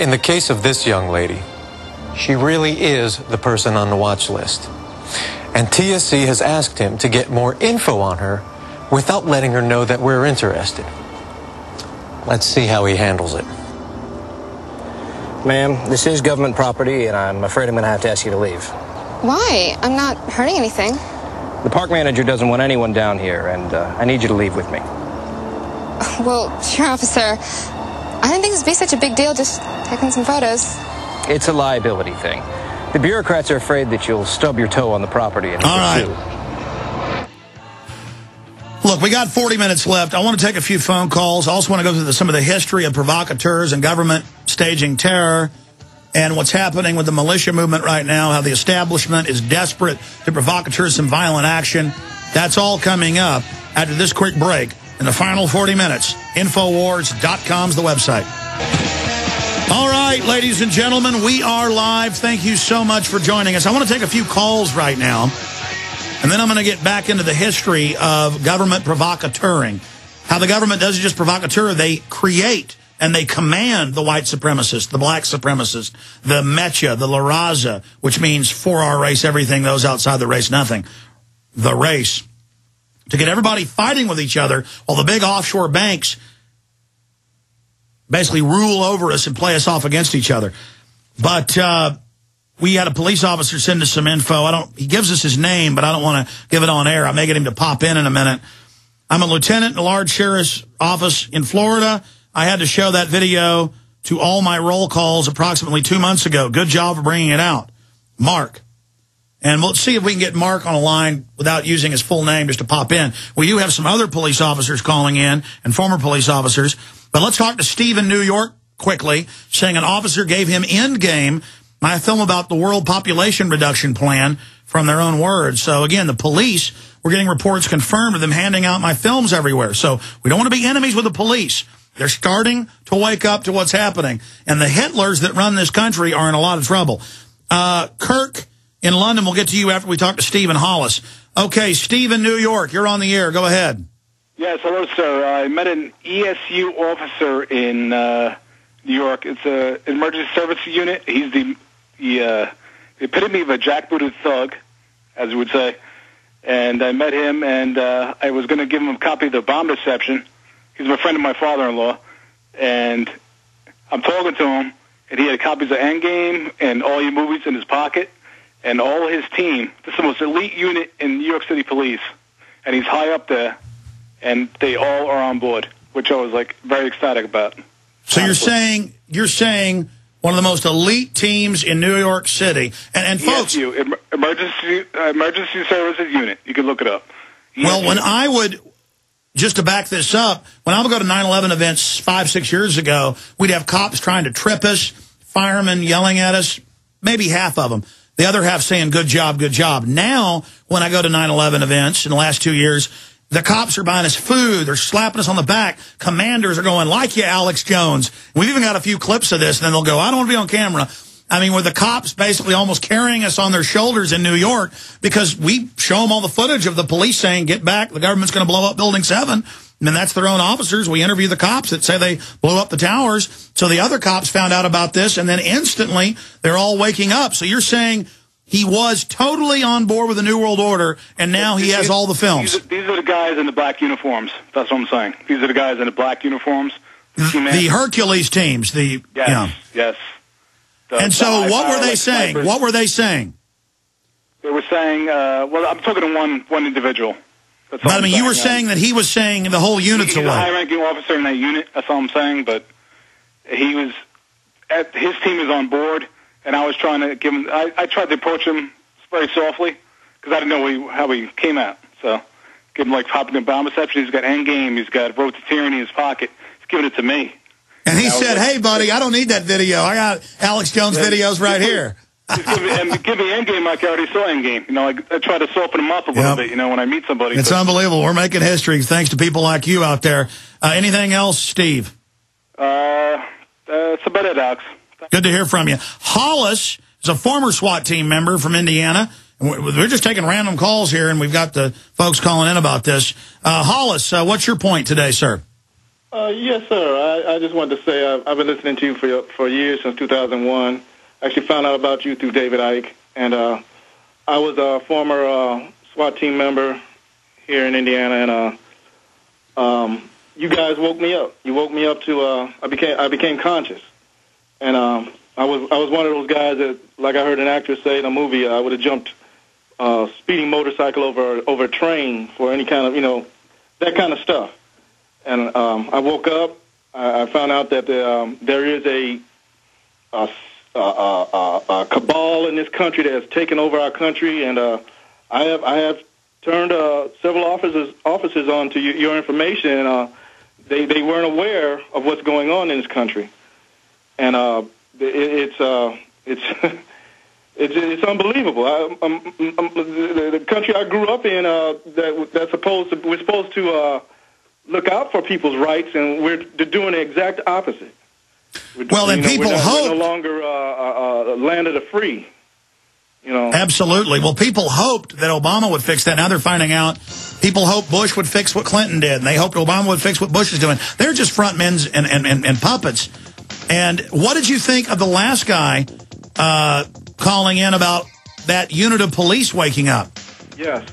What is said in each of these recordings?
In the case of this young lady, she really is the person on the watch list. And TSC has asked him to get more info on her without letting her know that we're interested. Let's see how he handles it. Ma'am, this is government property, and I'm afraid I'm going to have to ask you to leave. Why? I'm not hurting anything. The park manager doesn't want anyone down here, and uh, I need you to leave with me. Well, sure, officer. I didn't think this would be such a big deal just taking some photos. It's a liability thing. The bureaucrats are afraid that you'll stub your toe on the property and All right. sue. Look, we got 40 minutes left. I want to take a few phone calls. I also want to go through the, some of the history of provocateurs and government staging terror and what's happening with the militia movement right now, how the establishment is desperate to provocateurs some violent action. That's all coming up after this quick break. In the final 40 minutes, Infowars.com's the website. All right, ladies and gentlemen, we are live. Thank you so much for joining us. I want to take a few calls right now. And then I'm going to get back into the history of government provocateuring. How the government doesn't just provocateur, they create and they command the white supremacists, the black supremacists, the Mecha, the La Raza, which means for our race, everything, those outside the race, nothing. The race. To get everybody fighting with each other while the big offshore banks basically rule over us and play us off against each other. But uh, we had a police officer send us some info. I don't. He gives us his name, but I don't want to give it on air. I may get him to pop in in a minute. I'm a lieutenant in a large sheriff's office in Florida. I had to show that video to all my roll calls approximately two months ago. Good job for bringing it out. Mark. And we'll see if we can get Mark on a line without using his full name just to pop in. We do have some other police officers calling in and former police officers. But let's talk to Steve in New York quickly, saying an officer gave him Endgame, my film about the world population reduction plan from their own words. So again, the police, we're getting reports confirmed of them handing out my films everywhere. So we don't want to be enemies with the police. They're starting to wake up to what's happening. And the Hitlers that run this country are in a lot of trouble. Uh, Kirk in London, we'll get to you after we talk to Stephen Hollis. Okay, Steve in New York, you're on the air. Go ahead. Yes, hello, sir. I met an ESU officer in uh, New York. It's a emergency service unit. He's the the, uh, epitome of a jackbooted thug, as we would say. And I met him, and uh, I was going to give him a copy of the Obama Deception. He's a friend of my father-in-law, and I'm talking to him, and he had copies of Endgame and all your movies in his pocket, and all his team. This is the most elite unit in New York City Police, and he's high up there, and they all are on board, which I was like very ecstatic about. So you're saying you're saying one of the most elite teams in New York City, and and folks, ESU, em- emergency emergency services unit. You can look it up. well, when I would just to back this up, when I would go to 9/11 events five six years ago, we'd have cops trying to trip us, firemen yelling at us, maybe half of them. The other half saying, good job, good job. Now, when I go to 9-11 events in the last two years, the cops are buying us food. They're slapping us on the back. Commanders are going, like you, Alex Jones. We've even got a few clips of this, and then they'll go, I don't want to be on camera. I mean, where the cops basically almost carrying us on their shoulders in New York because we show them all the footage of the police saying, get back, the government's going to blow up Building 7. And that's their own officers. We interview the cops that say they blow up the towers. So the other cops found out about this, and then instantly they're all waking up. So you're saying he was totally on board with the New World Order, and now he has all the films. These are, these are the guys in the black uniforms. That's what I'm saying. These are the guys in the black uniforms. The Hercules teams, the Yes, yeah. yes. The- And so, high what were power, they like, saying? snipers. What were they saying? They were saying, uh, well, I'm talking to one one individual. That's But I mean, you were saying. saying that he was saying the whole unit's He's a high-ranking officer in that unit. That's all I'm saying. But he was, at, his team is on board, and I was trying to give him. I, I tried to approach him very softly because I didn't know he, how he came out. So give him like popping the Obama Deception. He's got Endgame. He's got Road to Tyranny in his pocket. He's giving it to me. And he said, like- "Hey, buddy, I don't need that video. I got Alex Jones Yeah. videos right here." Just give me, and give me Endgame like I already saw Endgame. You know, I, I try to soften him up a little Yep. bit. You know, when I meet somebody. It's but- unbelievable. We're making history thanks to people like you out there. Uh, anything else, Steve? uh, uh, that's about it, Alex. Good to hear from you. Hollis is a former SWAT team member from Indiana. We- We're just taking random calls here, and we've got the folks calling in about this. Uh, Hollis, uh, what's your point today, sir? Uh, yes, sir. I, I just wanted to say I've, I've been listening to you for for years since 2001. I actually found out about you through David Icke, and uh, I was a former uh, SWAT team member here in Indiana, and uh, um, you guys woke me up. You woke me up to uh, I became I became conscious, and um, I was I was one of those guys that, like I heard an actress say in a movie, I would have jumped uh, speeding motorcycle over over a train for any kind of you know that kind of stuff. And um, I woke up. I, found out that um, there is a, a, a, a, a cabal in this country that has taken over our country, and uh, I have I have turned uh, several officers officers on to your, your information, and uh, they they weren't aware of what's going on in this country, and uh, it, it's uh, it's. It's, it's unbelievable. I, I'm, I'm, the, the country I grew up in, uh, that that's supposed to we're supposed to uh, look out for people's rights, and we're doing the exact opposite. We're, well, and know, people we're not, hope we're no longer uh, uh, uh, land of the free. You know, absolutely. Well, people hoped that Obama would fix that. Now they're finding out. People hoped Bush would fix what Clinton did, and they hoped Obama would fix what Bush is doing. They're just front men and, and, and, and puppets. And what did you think of the last guy uh, calling in about that unit of police waking up? Yes,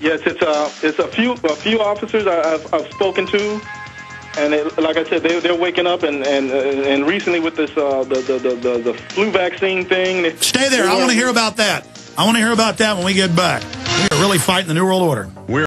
yes. It's uh, it's a few a few officers I, have I've spoken to, and it, like I said, they they're waking up, and and uh, and recently with this uh, the, the the the flu vaccine thing. They, Stay there. I want to hear about that. I want to hear about that when we get back. We are really fighting the New World Order. We're